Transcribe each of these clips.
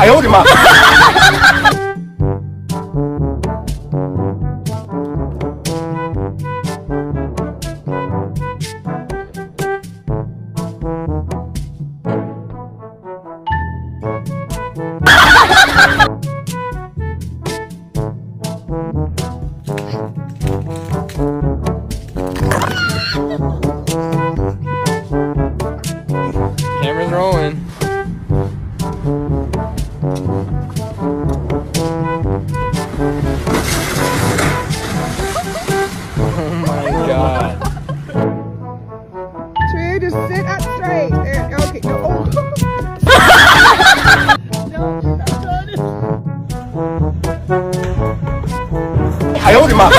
哎呦我的妈！ Camera's rolling. mother.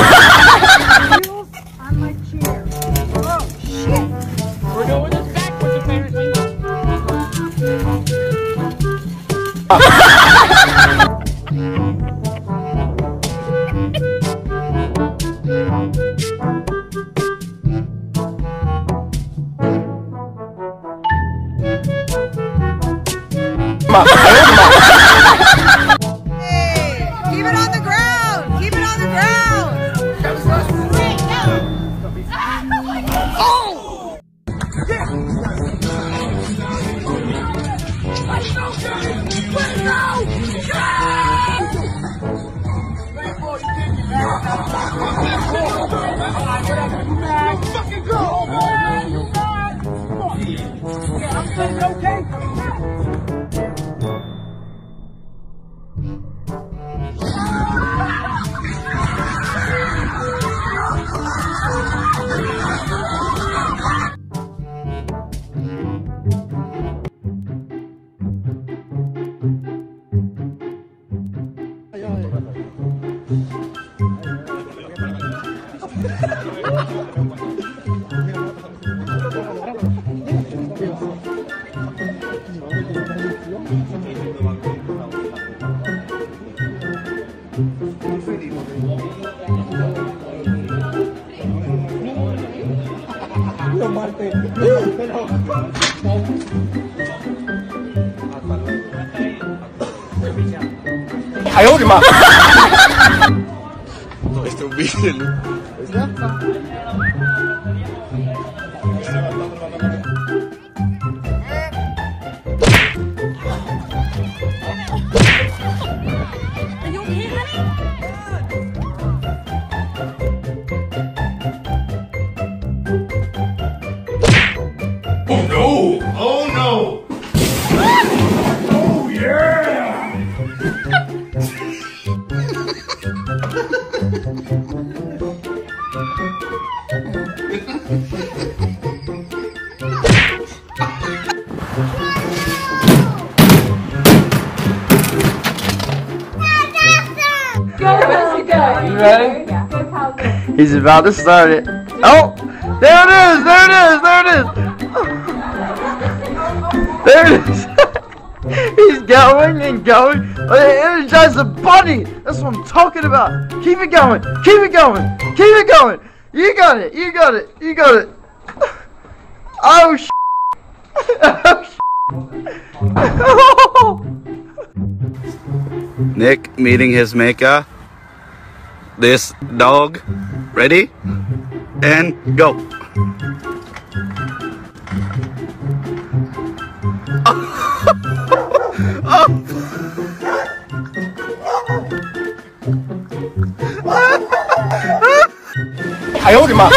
on my chair. Oh, shit. We're going this backwards, apparently. mama. 哎呦我的妈！” Özlem. Özlem. Ready? He's about to start it. Oh, there it is, there it is, there it is. There it is. He's going and going. Oh, it energizes the body. That's what I'm talking about. Keep it going. Keep it going. Keep it going. You got it. You got it. You got it. Oh, sh- oh, sh- Nick meeting his maker. This dog. Ready? And go. “哎呦我的妈！”